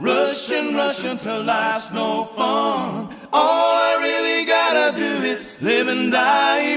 rushing, rushing till life's no fun. All I really gotta do is live and die.